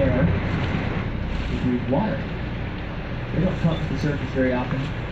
air, they breathe water. They don't come to the surface very often.